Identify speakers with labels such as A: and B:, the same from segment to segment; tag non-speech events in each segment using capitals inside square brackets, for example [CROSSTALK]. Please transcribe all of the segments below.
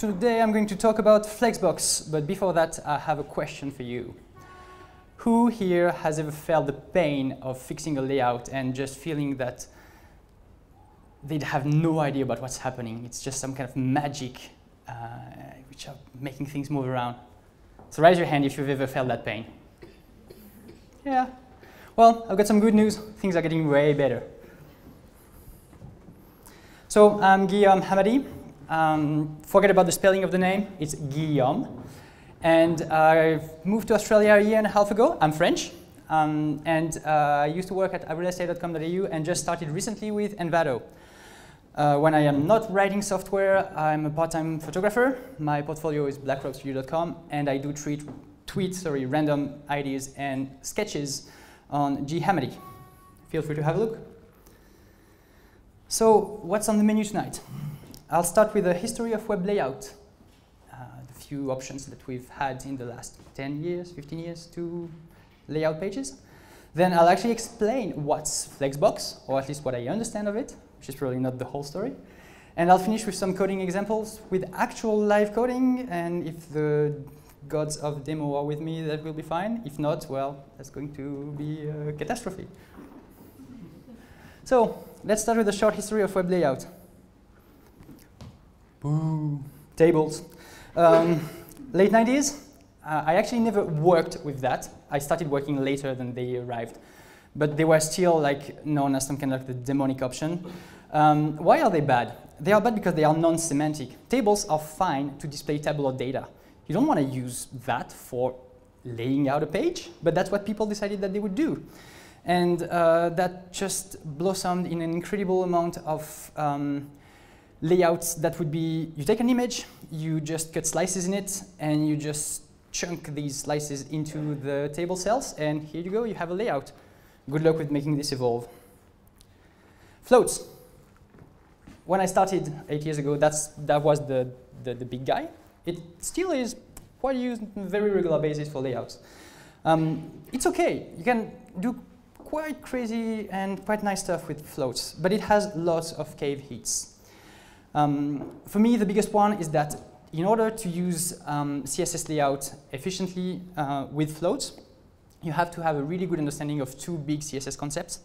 A: Today I'm going to talk about Flexbox, but before that I have a question for you. Who here has ever felt the pain of fixing a layout and just feeling that they'd have no idea about what's happening? It's just some kind of magic uh, which are making things move around. So raise your hand if you've ever felt that pain. Yeah. Well, I've got some good news. Things are getting way better. So I'm Guillaume Hammadi. Um, forget about the spelling of the name, it's Guillaume. And I moved to Australia a year and a half ago. I'm French. Um, and uh, I used to work at realestate.com.au and just started recently with Envato. Uh, when I am not writing software, I'm a part-time photographer. My portfolio is blackrockstudio.com, and I do treat, tweet sorry, random ideas and sketches on ghammadi. Feel free to have a look. So what's on the menu tonight? I'll start with a history of web layout, uh, the few options that we've had in the last 10 years, 15 years to layout pages. Then I'll actually explain what's Flexbox, or at least what I understand of it, which is probably not the whole story. And I'll finish with some coding examples with actual live coding, and if the gods of demo are with me, that will be fine. If not, well, that's going to be a catastrophe. So let's start with a short history of web layout. Boo. Tables. Um, late 90s, uh, I actually never worked with that. I started working later than they arrived. But they were still like known as some kind of the demonic option. Um, why are they bad? They are bad because they are non-semantic. Tables are fine to display tabular data. You don't want to use that for laying out a page, but that's what people decided that they would do. And uh, that just blossomed in an incredible amount of um, layouts that would be, you take an image, you just cut slices in it, and you just chunk these slices into the table cells, and here you go, you have a layout. Good luck with making this evolve. Floats. When I started eight years ago, that's, that was the, the, the big guy. It still is quite used on a very regular basis for layouts. Um, it's okay. You can do quite crazy and quite nice stuff with floats, but it has lots of cave hits. Um, for me, the biggest one is that in order to use um, CSS layout efficiently uh, with floats, you have to have a really good understanding of two big CSS concepts,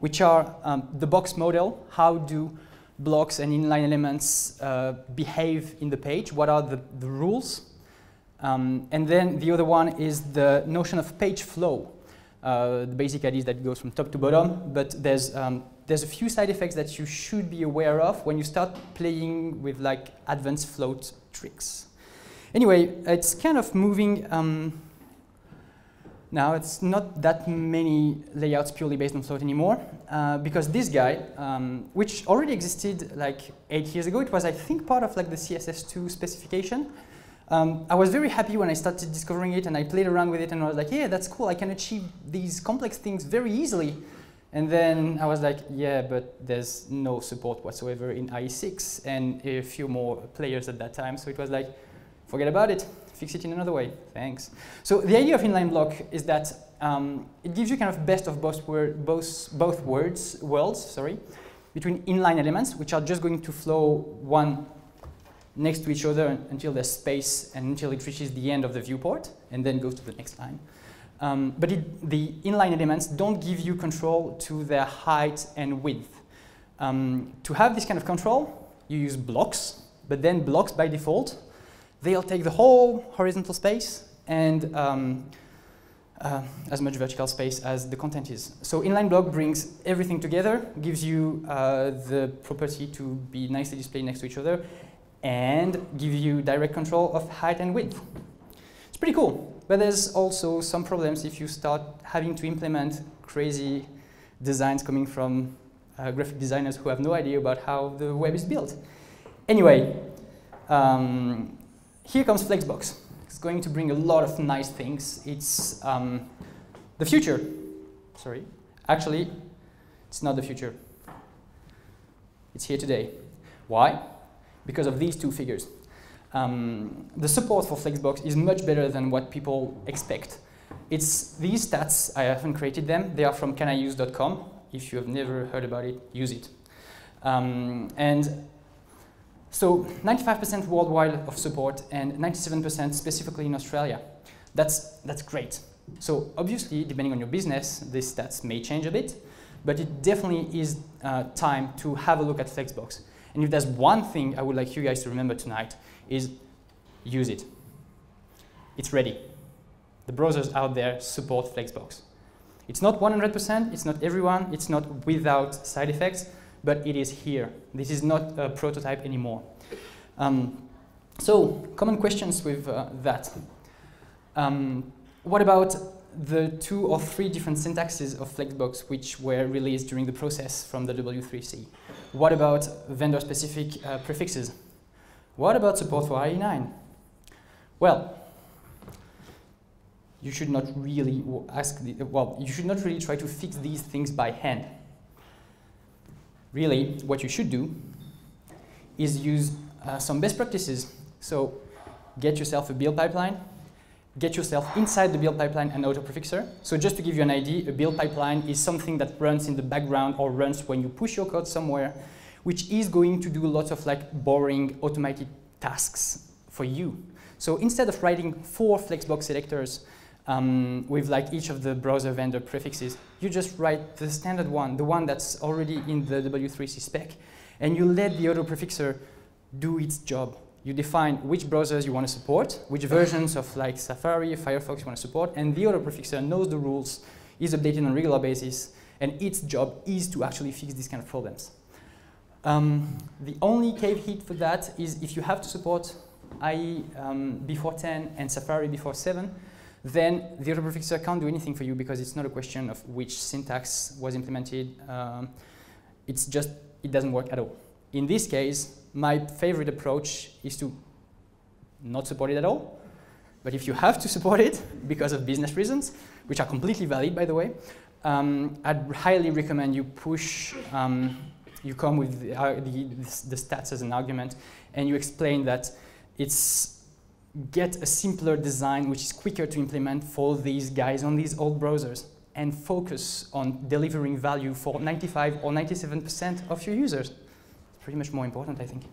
A: which are um, the box model, how do blocks and inline elements uh, behave in the page, what are the, the rules, um, and then the other one is the notion of page flow. Uh, the basic idea is that it goes from top to bottom, but there's um, there's a few side effects that you should be aware of when you start playing with like advanced float tricks. Anyway, it's kind of moving. Um, now it's not that many layouts purely based on float anymore, uh, because this guy, um, which already existed like eight years ago, it was I think part of like the CSS2 specification. Um, I was very happy when I started discovering it and I played around with it and I was like, yeah, that's cool. I can achieve these complex things very easily. And then I was like, yeah, but there's no support whatsoever in IE6 and a few more players at that time. So it was like, forget about it, fix it in another way, thanks. So the idea of inline block is that um, it gives you kind of best of both, word, both, both words, worlds sorry, between inline elements, which are just going to flow one next to each other until there's space and until it reaches the end of the viewport and then goes to the next line. Um, but it, the inline elements don't give you control to their height and width. Um, to have this kind of control, you use blocks, but then blocks by default, they'll take the whole horizontal space and um, uh, as much vertical space as the content is. So inline block brings everything together, gives you uh, the property to be nicely displayed next to each other, and give you direct control of height and width. It's pretty cool. But there's also some problems if you start having to implement crazy designs coming from uh, graphic designers who have no idea about how the web is built. Anyway, um, here comes Flexbox. It's going to bring a lot of nice things. It's um, the future. Sorry. Actually, it's not the future. It's here today. Why? because of these two figures. Um, the support for Flexbox is much better than what people expect. It's these stats, I haven't created them, they are from caniuse.com. If you have never heard about it, use it. Um, and so 95% worldwide of support and 97% specifically in Australia. That's, that's great. So obviously, depending on your business, these stats may change a bit, but it definitely is uh, time to have a look at Flexbox. And if there's one thing I would like you guys to remember tonight, is use it. It's ready. The browsers out there support Flexbox. It's not 100%, it's not everyone, it's not without side effects, but it is here. This is not a prototype anymore. Um, so, common questions with uh, that. Um, what about the two or three different syntaxes of Flexbox which were released during the process from the W3C? What about vendor-specific uh, prefixes? What about support for IE9? Well, you should not really ask, the, well, you should not really try to fix these things by hand. Really, what you should do is use uh, some best practices. So get yourself a build pipeline, get yourself inside the build pipeline an auto prefixer. So just to give you an idea, a build pipeline is something that runs in the background or runs when you push your code somewhere, which is going to do lots of like boring automated tasks for you. So instead of writing four Flexbox selectors um, with like each of the browser vendor prefixes, you just write the standard one, the one that's already in the W3C spec, and you let the auto prefixer do its job you define which browsers you want to support, which versions of like Safari, Firefox you want to support, and the auto prefixer knows the rules, is updated on a regular basis, and its job is to actually fix these kind of problems. Um, the only cave caveat for that is if you have to support IE um, before 10 and Safari before 7, then the auto prefixer can't do anything for you because it's not a question of which syntax was implemented. Um, it's just, it doesn't work at all. In this case, my favorite approach is to not support it at all. But if you have to support it [LAUGHS] because of business reasons, which are completely valid, by the way, um, I'd highly recommend you push, um, you come with the, uh, the, the, stats as an argument, and you explain that it's get a simpler design which is quicker to implement for these guys on these old browsers and focus on delivering value for 95 or 97% of your users It's pretty much more important, I think.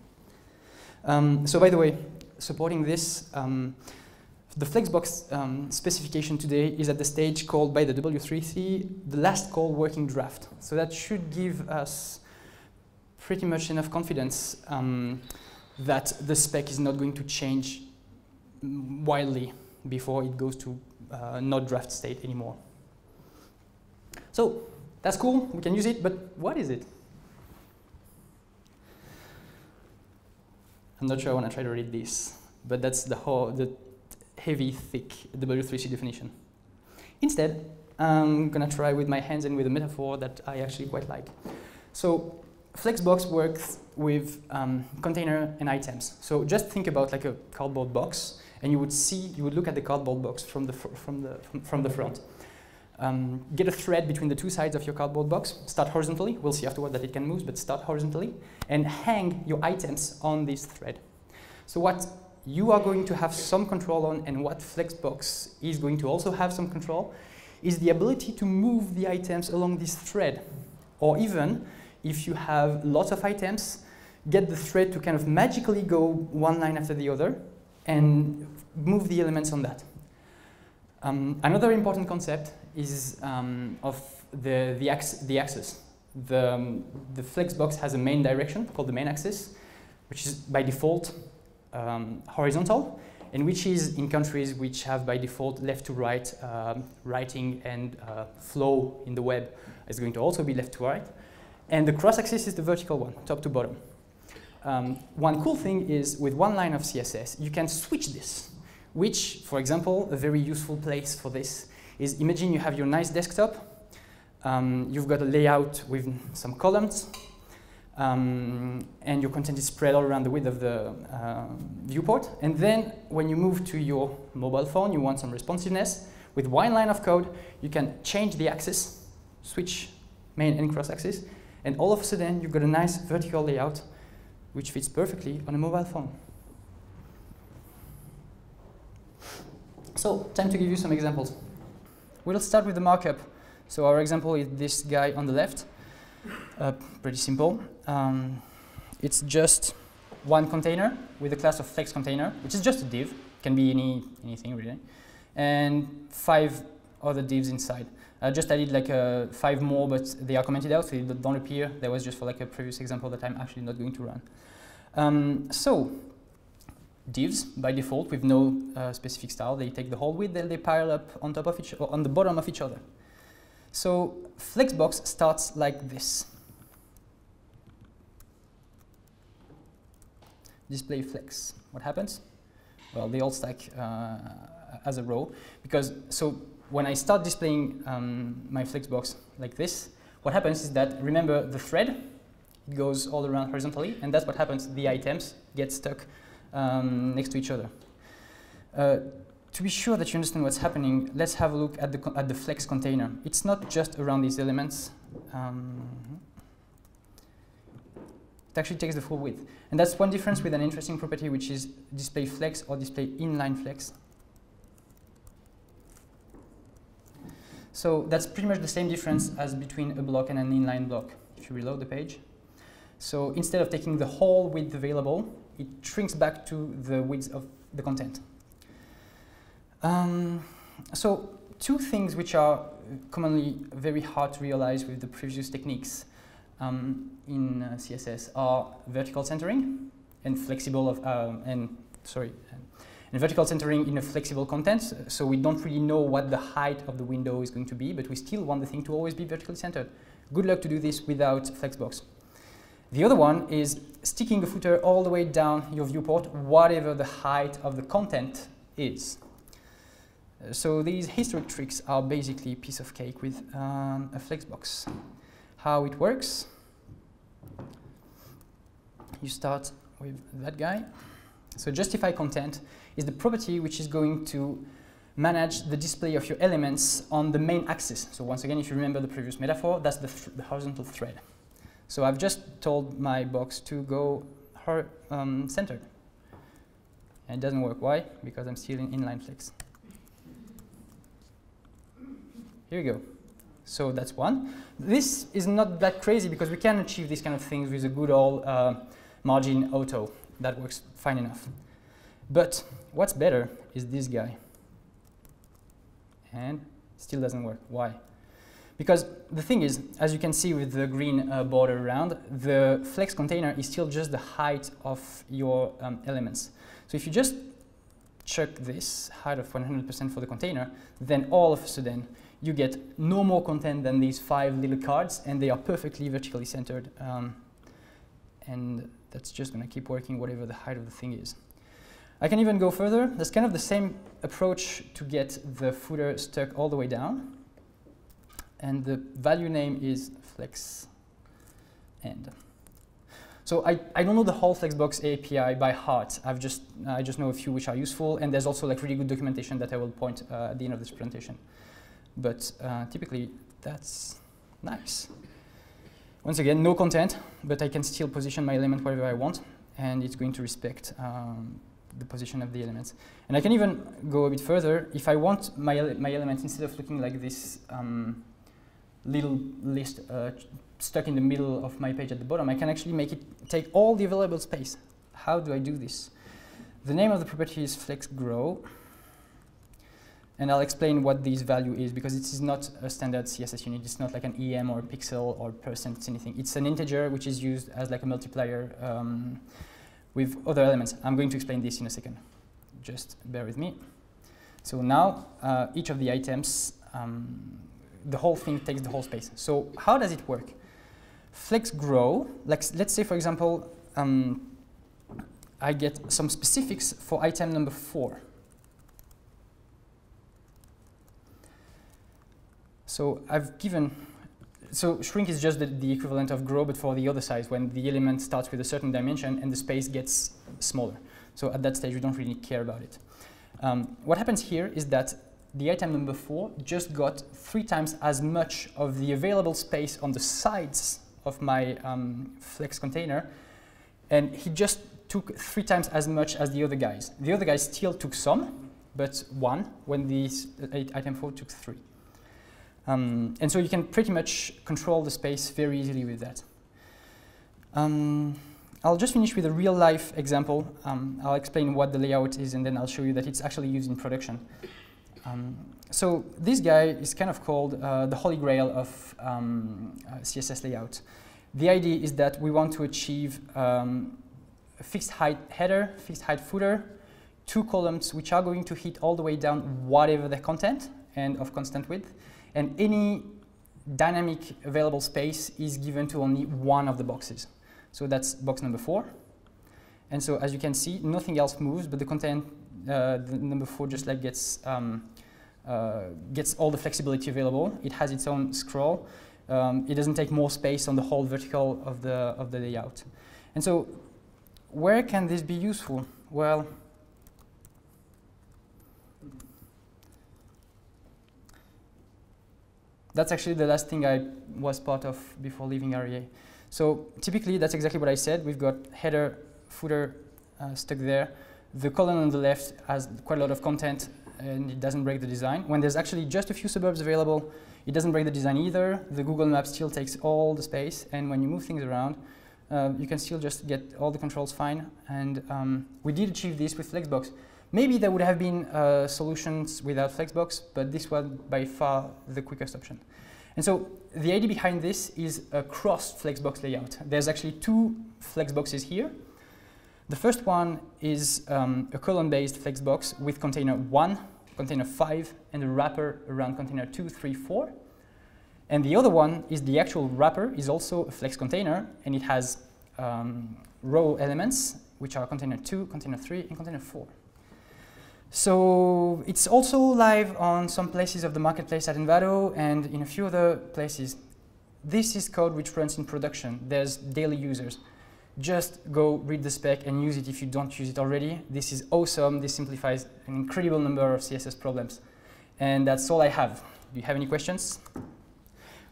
A: Um, so by the way, supporting this, um, the Flexbox um, specification today is at the stage called by the W3C the last call working draft. So that should give us pretty much enough confidence um, that the spec is not going to change wildly before it goes to uh, not draft state anymore. So that's cool, we can use it, but what is it? I'm not sure I want to try to read this, but that's the whole, the heavy, thick W3C definition. Instead, I'm going to try with my hands and with a metaphor that I actually quite like. So Flexbox works with um, container and items. So just think about like a cardboard box, and you would see, you would look at the cardboard box from the, from the, from, from the front. Um, get a thread between the two sides of your cardboard box, start horizontally, we'll see afterward that it can move, but start horizontally, and hang your items on this thread. So what you are going to have some control on and what Flexbox is going to also have some control is the ability to move the items along this thread. Or even, if you have lots of items, get the thread to kind of magically go one line after the other and move the elements on that. Um, another important concept is um, of the, the, ax the axis. The, um, the Flexbox has a main direction called the main axis, which is by default um, horizontal, and which is in countries which have by default left to right um, writing and uh, flow in the web is going to also be left to right. And the cross axis is the vertical one, top to bottom. Um, one cool thing is with one line of CSS, you can switch this, which, for example, a very useful place for this is imagine you have your nice desktop, um, you've got a layout with some columns, um, and your content is spread all around the width of the uh, viewport. And then when you move to your mobile phone, you want some responsiveness. With one line of code, you can change the axis, switch main and cross axis, and all of a sudden you've got a nice vertical layout which fits perfectly on a mobile phone. So, time to give you some examples. We'll start with the markup. So our example is this guy on the left. Uh, pretty simple. Um, it's just one container with a class of flex container, which is just a div, can be any anything really, and five other divs inside. I just added like uh, five more, but they are commented out, so they don't appear. That was just for like a previous example that I'm actually not going to run. Um, so divs by default with no uh, specific style. They take the whole width, then they pile up on top of each, on the bottom of each other. So Flexbox starts like this. Display flex. What happens? Well, they all stack uh, as a row because so when I start displaying um, my Flexbox like this, what happens is that remember the thread goes all around horizontally, and that's what happens. The items get stuck um, next to each other. Uh, to be sure that you understand what's happening, let's have a look at the, at the flex container. It's not just around these elements. Um, it actually takes the full width. And that's one difference with an interesting property, which is display flex or display inline flex. So that's pretty much the same difference as between a block and an inline block, if you reload the page. So instead of taking the whole width available, it shrinks back to the width of the content. Um, so two things which are commonly very hard to realize with the previous techniques um, in uh, CSS are vertical centering and flexible of um, and sorry and vertical centering in a flexible content. So we don't really know what the height of the window is going to be, but we still want the thing to always be vertically centered. Good luck to do this without Flexbox. The other one is sticking a footer all the way down your viewport, whatever the height of the content is. So these historic tricks are basically a piece of cake with um, a flexbox. How it works, you start with that guy. So justify content is the property which is going to manage the display of your elements on the main axis. So once again, if you remember the previous metaphor, that's the, th the horizontal thread. So I've just told my box to go um, centered. And it doesn't work. Why? Because I'm still in inline flex. Here we go. So that's one. This is not that crazy because we can achieve these kind of things with a good old uh, margin auto. That works fine enough. But what's better is this guy. And still doesn't work. Why? Because the thing is, as you can see with the green uh, border around, the flex container is still just the height of your um, elements. So if you just check this height of 100% for the container, then all of a sudden you get no more content than these five little cards, and they are perfectly vertically centered. Um, and that's just going to keep working whatever the height of the thing is. I can even go further. That's kind of the same approach to get the footer stuck all the way down and the value name is flex end. So I, I don't know the whole Flexbox API by heart. I've just, I just know a few which are useful, and there's also like really good documentation that I will point uh, at the end of this presentation. But uh, typically, that's nice. Once again, no content, but I can still position my element wherever I want, and it's going to respect um, the position of the elements. And I can even go a bit further. If I want my, my element, instead of looking like this um, little list uh, stuck in the middle of my page at the bottom, I can actually make it take all the available space. How do I do this? The name of the property is flexgrow, and I'll explain what this value is because it is not a standard CSS unit. It's not like an EM or pixel or percent, anything. It's an integer which is used as like a multiplier um, with other elements. I'm going to explain this in a second. Just bear with me. So now uh, each of the items um, the whole thing takes the whole space. So how does it work? Flex grow, like let's say for example, um, I get some specifics for item number four. So I've given, so shrink is just the, the, equivalent of grow, but for the other size, when the element starts with a certain dimension and the space gets smaller. So at that stage, we don't really care about it. Um, what happens here is that the item number four just got three times as much of the available space on the sides of my um, flex container And he just took three times as much as the other guys. The other guys still took some, but one, when this item 4 took three. Um, and so you can pretty much control the space very easily with that. Um, I'll just finish with a real life example. Um, I'll explain what the layout is and then I'll show you that it's actually used in production. Um, so this guy is kind of called uh, the holy grail of um, uh, CSS layout. The idea is that we want to achieve um, a fixed height header, fixed height footer, two columns which are going to hit all the way down whatever the content and of constant width, and any dynamic available space is given to only one of the boxes. So that's box number four. And so as you can see, nothing else moves, but the content, uh, the number four just like gets, um, uh, gets all the flexibility available. It has its own scroll. Um, it doesn't take more space on the whole vertical of the, of the layout. And so where can this be useful? Well, that's actually the last thing I was part of before leaving REA. So typically, that's exactly what I said. We've got header, footer uh, stuck there. The column on the left has quite a lot of content, and it doesn't break the design. When there's actually just a few suburbs available, it doesn't break the design either. The Google map still takes all the space, and when you move things around, uh, you can still just get all the controls fine. And um, we did achieve this with Flexbox. Maybe there would have been uh, solutions without Flexbox, but this was by far the quickest option. And so the idea behind this is a cross Flexbox layout. There's actually two Flexboxes here. The first one is um, a column-based Flexbox with container 1, container 5, and a wrapper around container 2, 3, 4. And the other one is the actual wrapper is also a Flex container, and it has um, row elements, which are container 2, container 3, and container 4. So it's also live on some places of the marketplace at Envato and in a few other places. This is code which runs in production. There's daily users. Just go read the spec and use it if you don't use it already. This is awesome. This simplifies an incredible number of CSS problems. And that's all I have. Do you have any questions?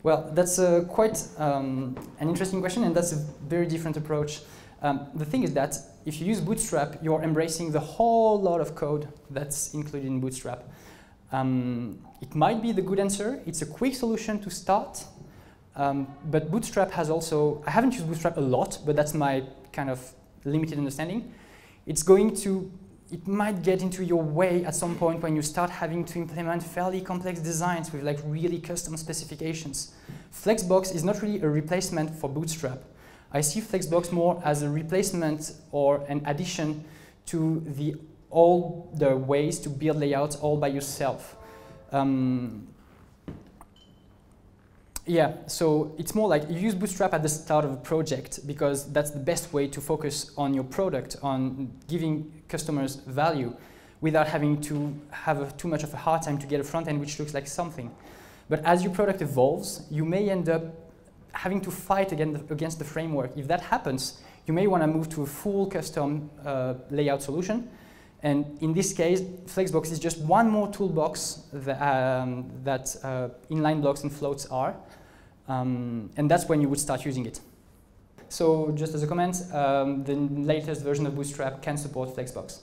A: Well, that's quite um, an interesting question, and that's a very different approach. Um, the thing is that if you use Bootstrap, you're embracing the whole lot of code that's included in Bootstrap. Um, it might be the good answer. It's a quick solution to start. Um, but Bootstrap has also, I haven't used Bootstrap a lot, but that's my kind of limited understanding. It's going to, it might get into your way at some point when you start having to implement fairly complex designs with like really custom specifications. Flexbox is not really a replacement for Bootstrap. I see Flexbox more as a replacement or an addition to the all the ways to build layouts all by yourself. Um, yeah, so it's more like you use Bootstrap at the start of a project because that's the best way to focus on your product, on giving customers value without having to have a, too much of a hard time to get a front end which looks like something. But as your product evolves, you may end up having to fight against the framework. If that happens, you may want to move to a full custom uh, layout solution. And in this case, Flexbox is just one more toolbox that, um, that uh, inline blocks and floats are. Um, and that's when you would start using it. So just as a comment, um, the latest version of Bootstrap can support Flexbox.